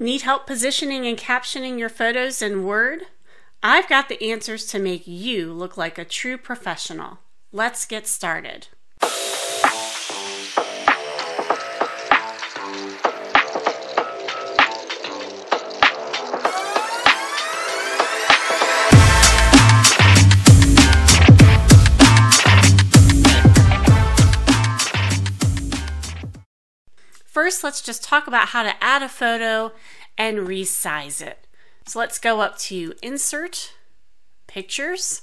Need help positioning and captioning your photos in Word? I've got the answers to make you look like a true professional. Let's get started. Let's just talk about how to add a photo and resize it. So let's go up to Insert, Pictures,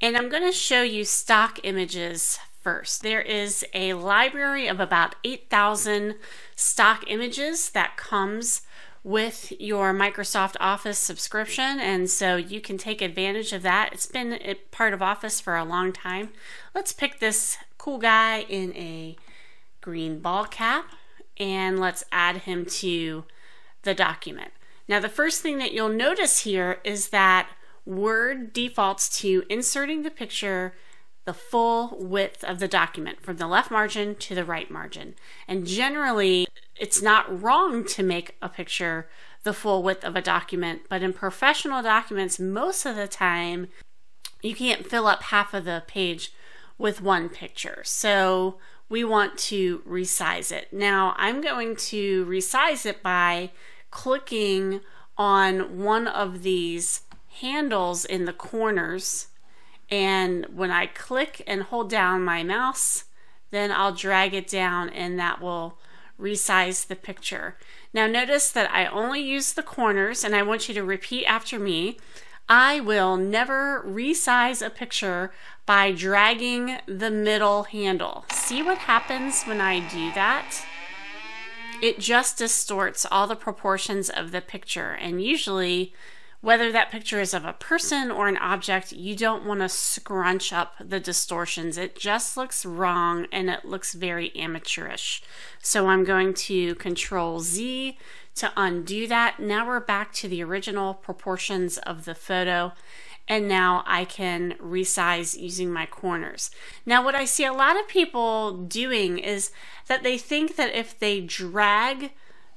and I'm going to show you stock images first. There is a library of about 8,000 stock images that comes with your Microsoft Office subscription, and so you can take advantage of that. It's been part of Office for a long time. Let's pick this cool guy in a green ball cap and let's add him to the document. Now the first thing that you'll notice here is that Word defaults to inserting the picture the full width of the document from the left margin to the right margin. And generally, it's not wrong to make a picture the full width of a document, but in professional documents, most of the time, you can't fill up half of the page with one picture. So we want to resize it. Now I'm going to resize it by clicking on one of these handles in the corners and when I click and hold down my mouse then I'll drag it down and that will resize the picture. Now notice that I only use the corners and I want you to repeat after me. I will never resize a picture by dragging the middle handle. See what happens when I do that? It just distorts all the proportions of the picture and usually whether that picture is of a person or an object, you don't want to scrunch up the distortions. It just looks wrong and it looks very amateurish. So I'm going to Control Z to undo that. Now we're back to the original proportions of the photo and now I can resize using my corners. Now what I see a lot of people doing is that they think that if they drag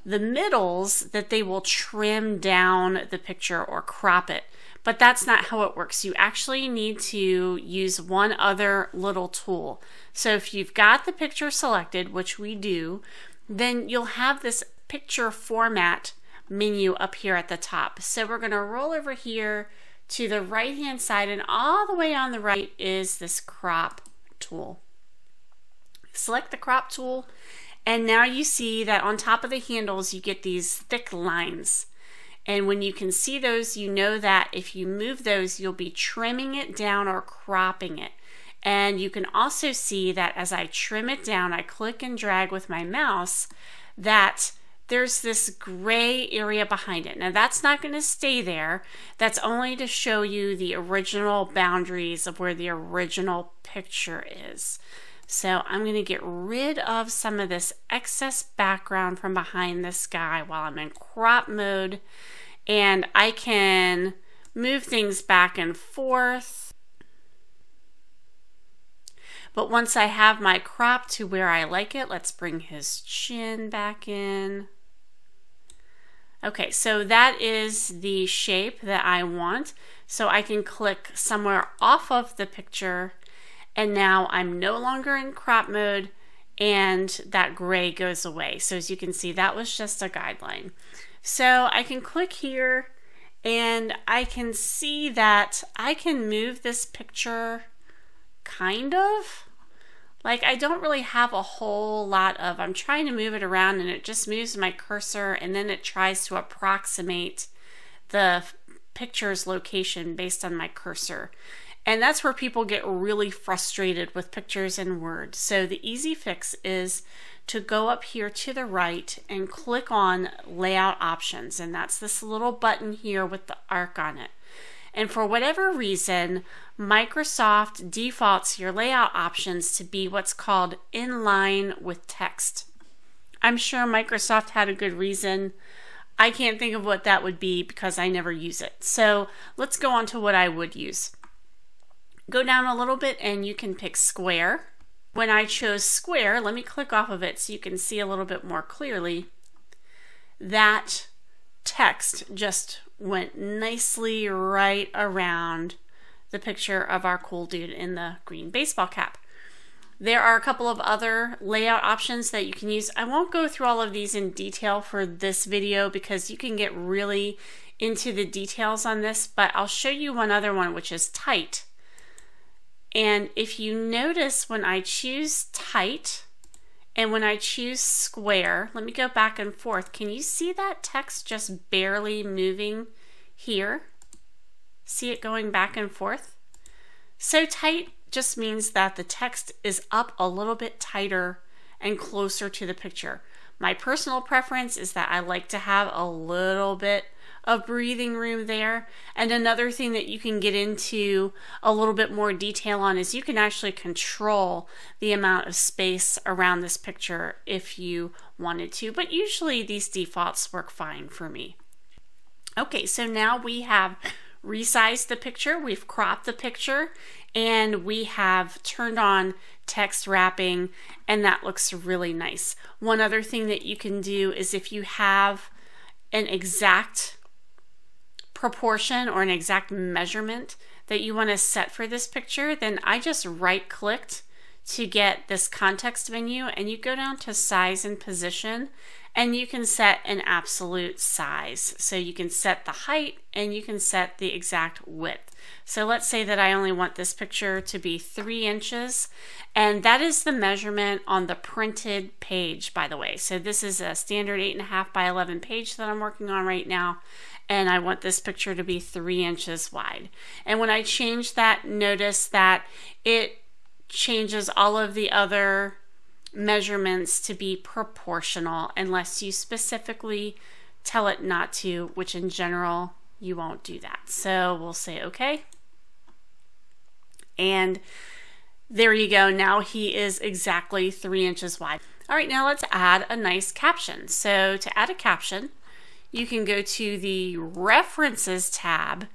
the middles that they will trim down the picture or crop it. But that's not how it works. You actually need to use one other little tool. So if you've got the picture selected, which we do, then you'll have this picture format menu up here at the top. So we're going to roll over here to the right hand side and all the way on the right is this crop tool. Select the crop tool and now you see that on top of the handles, you get these thick lines. And when you can see those, you know that if you move those, you'll be trimming it down or cropping it. And you can also see that as I trim it down, I click and drag with my mouse, that there's this gray area behind it. Now that's not going to stay there. That's only to show you the original boundaries of where the original picture is. So I'm going to get rid of some of this excess background from behind the sky while I'm in crop mode. And I can move things back and forth. But once I have my crop to where I like it, let's bring his chin back in. Okay, so that is the shape that I want. So I can click somewhere off of the picture and now I'm no longer in crop mode and that gray goes away. So as you can see, that was just a guideline. So I can click here and I can see that I can move this picture kind of. Like I don't really have a whole lot of, I'm trying to move it around and it just moves my cursor and then it tries to approximate the picture's location based on my cursor. And that's where people get really frustrated with pictures and words. So the easy fix is to go up here to the right and click on layout options. And that's this little button here with the arc on it. And for whatever reason, Microsoft defaults your layout options to be what's called inline with text. I'm sure Microsoft had a good reason. I can't think of what that would be because I never use it. So let's go on to what I would use. Go down a little bit and you can pick square. When I chose square, let me click off of it so you can see a little bit more clearly. that text just went nicely right around the picture of our cool dude in the green baseball cap. There are a couple of other layout options that you can use. I won't go through all of these in detail for this video because you can get really into the details on this, but I'll show you one other one which is tight. And if you notice when I choose tight and when I choose square, let me go back and forth. Can you see that text just barely moving here? See it going back and forth? So tight just means that the text is up a little bit tighter and closer to the picture. My personal preference is that I like to have a little bit of breathing room there. And another thing that you can get into a little bit more detail on is you can actually control the amount of space around this picture if you wanted to. But usually these defaults work fine for me. Okay, so now we have resized the picture, we've cropped the picture, and we have turned on text wrapping, and that looks really nice. One other thing that you can do is if you have an exact proportion or an exact measurement that you want to set for this picture, then I just right clicked to get this context menu and you go down to size and position and you can set an absolute size. So you can set the height and you can set the exact width. So let's say that I only want this picture to be three inches, and that is the measurement on the printed page, by the way. So this is a standard eight and a half by 11 page that I'm working on right now, and I want this picture to be three inches wide. And when I change that, notice that it changes all of the other measurements to be proportional unless you specifically tell it not to, which in general you won't do that. So we'll say okay. And there you go. Now he is exactly three inches wide. All right, now let's add a nice caption. So to add a caption, you can go to the References tab,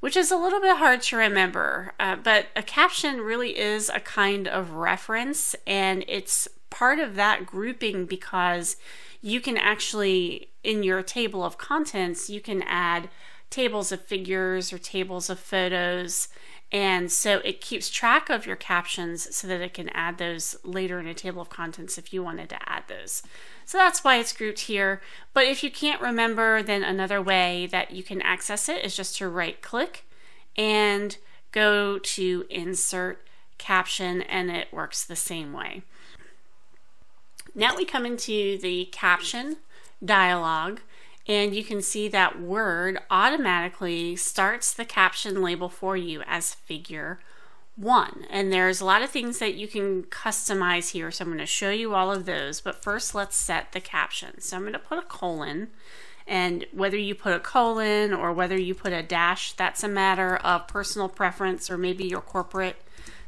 which is a little bit hard to remember, uh, but a caption really is a kind of reference, and it's part of that grouping because you can actually, in your table of contents, you can add tables of figures or tables of photos. And so it keeps track of your captions so that it can add those later in a table of contents if you wanted to add those. So that's why it's grouped here. But if you can't remember, then another way that you can access it is just to right click and go to insert caption and it works the same way. Now we come into the caption dialog and you can see that Word automatically starts the caption label for you as figure one. And there's a lot of things that you can customize here. So I'm going to show you all of those. But first, let's set the caption. So I'm going to put a colon. And whether you put a colon or whether you put a dash, that's a matter of personal preference or maybe your corporate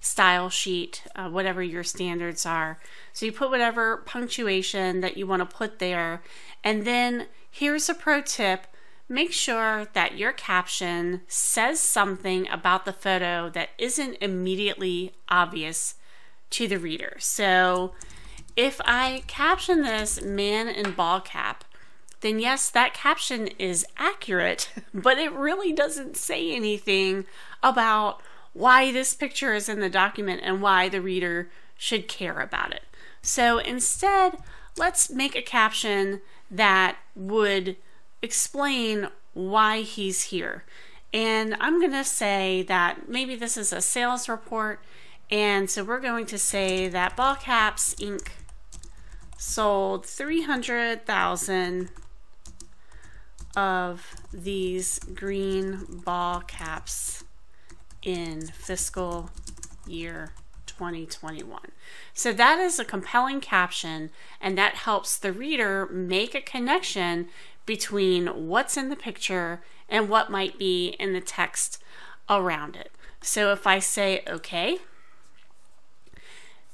style sheet, uh, whatever your standards are. So you put whatever punctuation that you want to put there. And then here's a pro tip make sure that your caption says something about the photo that isn't immediately obvious to the reader. So if I caption this man in ball cap, then yes, that caption is accurate, but it really doesn't say anything about why this picture is in the document and why the reader should care about it. So instead, let's make a caption that would explain why he's here. And I'm going to say that maybe this is a sales report. And so we're going to say that Ball Caps Inc. sold 300,000 of these green ball caps in fiscal year 2021. So that is a compelling caption, and that helps the reader make a connection between what's in the picture and what might be in the text around it. So if I say okay,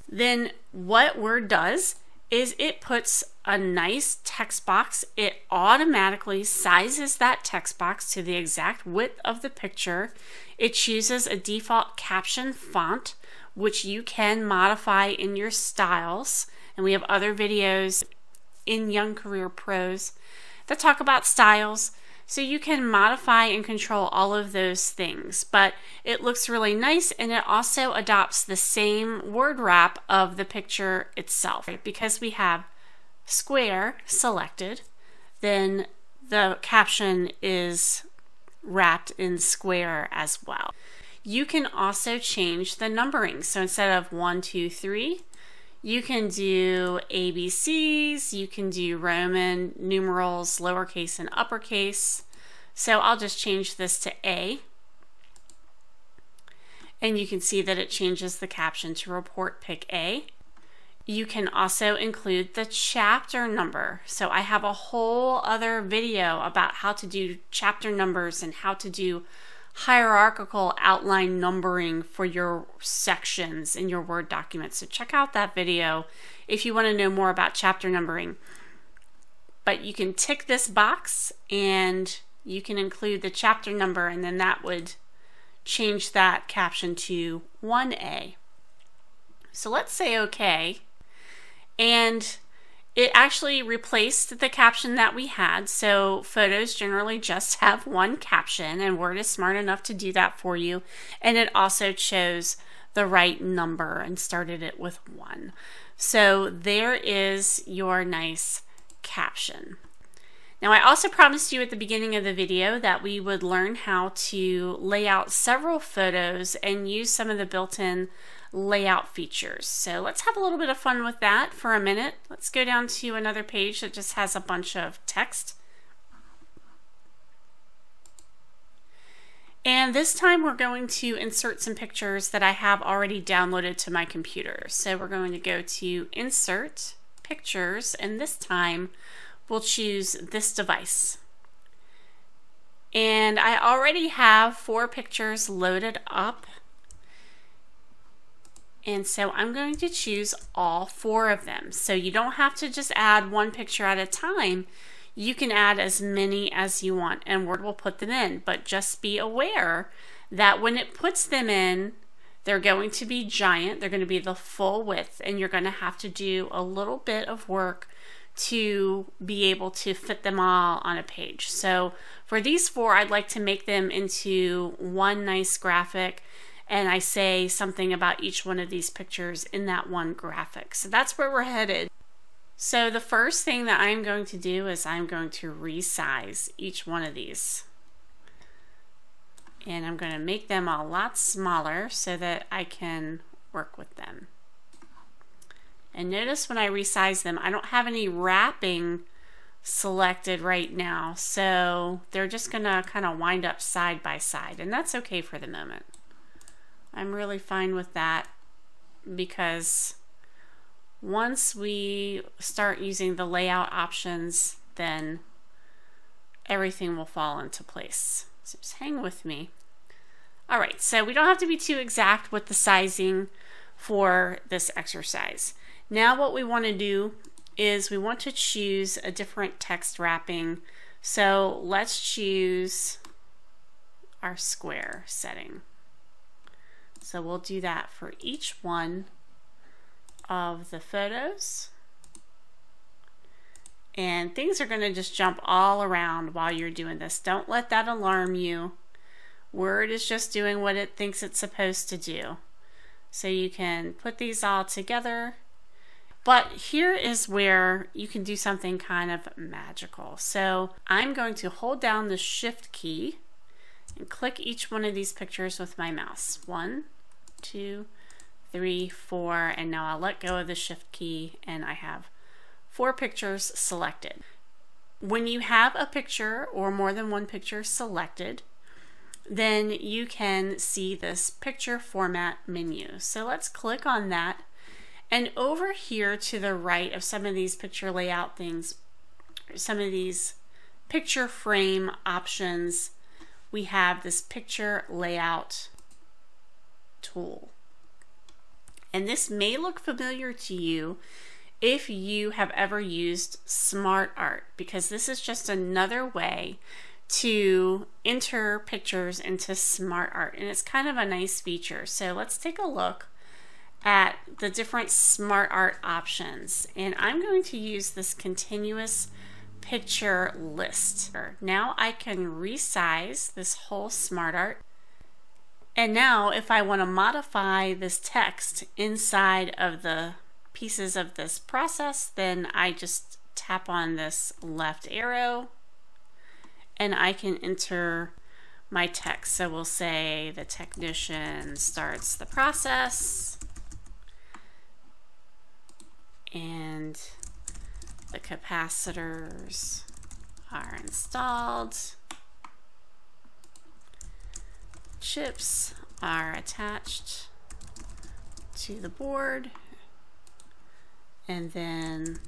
then what Word does is it puts a nice text box. It automatically sizes that text box to the exact width of the picture. It chooses a default caption font, which you can modify in your styles. And we have other videos in Young Career Pros that talk about styles. So you can modify and control all of those things, but it looks really nice and it also adopts the same word wrap of the picture itself. Because we have square selected, then the caption is wrapped in square as well. You can also change the numbering. So instead of one, two, three, you can do ABCs, you can do Roman numerals, lowercase and uppercase. So I'll just change this to A. And you can see that it changes the caption to report pick A. You can also include the chapter number. So I have a whole other video about how to do chapter numbers and how to do hierarchical outline numbering for your sections in your Word document. So check out that video if you want to know more about chapter numbering. But you can tick this box and you can include the chapter number, and then that would change that caption to 1A. So let's say OK. And it actually replaced the caption that we had. So photos generally just have one caption, and Word is smart enough to do that for you. And it also chose the right number and started it with one. So there is your nice caption. Now, I also promised you at the beginning of the video that we would learn how to lay out several photos and use some of the built-in layout features. So let's have a little bit of fun with that for a minute. Let's go down to another page that just has a bunch of text. And this time we're going to insert some pictures that I have already downloaded to my computer. So we're going to go to Insert, Pictures, and this time we'll choose this device. And I already have four pictures loaded up and so I'm going to choose all four of them. So you don't have to just add one picture at a time. You can add as many as you want and Word will put them in. But just be aware that when it puts them in, they're going to be giant. They're going to be the full width and you're going to have to do a little bit of work to be able to fit them all on a page. So for these four, I'd like to make them into one nice graphic and I say something about each one of these pictures in that one graphic. So that's where we're headed. So the first thing that I'm going to do is I'm going to resize each one of these. And I'm going to make them a lot smaller so that I can work with them. And notice when I resize them, I don't have any wrapping selected right now. So they're just going to kind of wind up side by side. And that's okay for the moment. I'm really fine with that because once we start using the layout options, then everything will fall into place. So just hang with me. All right, so we don't have to be too exact with the sizing for this exercise. Now what we want to do is we want to choose a different text wrapping. So let's choose our square setting. So we'll do that for each one of the photos. And things are going to just jump all around while you're doing this. Don't let that alarm you. Word is just doing what it thinks it's supposed to do. So you can put these all together. But here is where you can do something kind of magical. So I'm going to hold down the shift key and click each one of these pictures with my mouse. One, two, three, four, and now I'll let go of the shift key and I have four pictures selected. When you have a picture or more than one picture selected, then you can see this picture format menu. So let's click on that. And over here to the right of some of these picture layout things, some of these picture frame options, we have this picture layout tool. And this may look familiar to you if you have ever used Smart Art, because this is just another way to enter pictures into Smart Art. And it's kind of a nice feature. So let's take a look at the different Smart Art options. And I'm going to use this continuous picture list. Now I can resize this whole SmartArt. And now if I want to modify this text inside of the pieces of this process, then I just tap on this left arrow and I can enter my text. So we'll say the technician starts the process and the capacitors are installed. Chips are attached to the board and then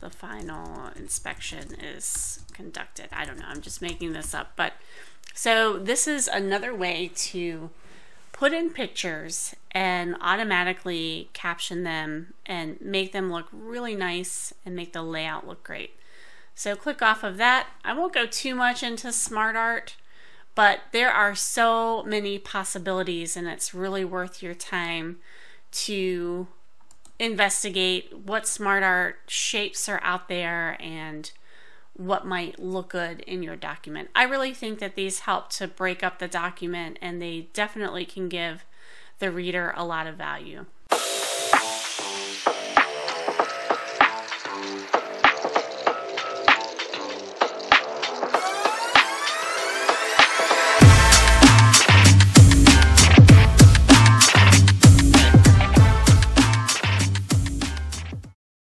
the final inspection is conducted. I don't know, I'm just making this up. But so this is another way to put in pictures and automatically caption them and make them look really nice and make the layout look great. So click off of that. I won't go too much into SmartArt, but there are so many possibilities and it's really worth your time to investigate what smart art shapes are out there and what might look good in your document. I really think that these help to break up the document and they definitely can give the reader a lot of value.